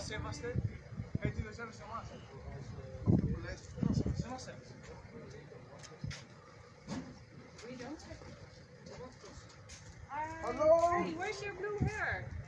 Μας σέβαστε, έτσι δεν σέβεσαι εμάς. λες Δεν μας σέβεσαι. Hello. Hey, where's your blue hair?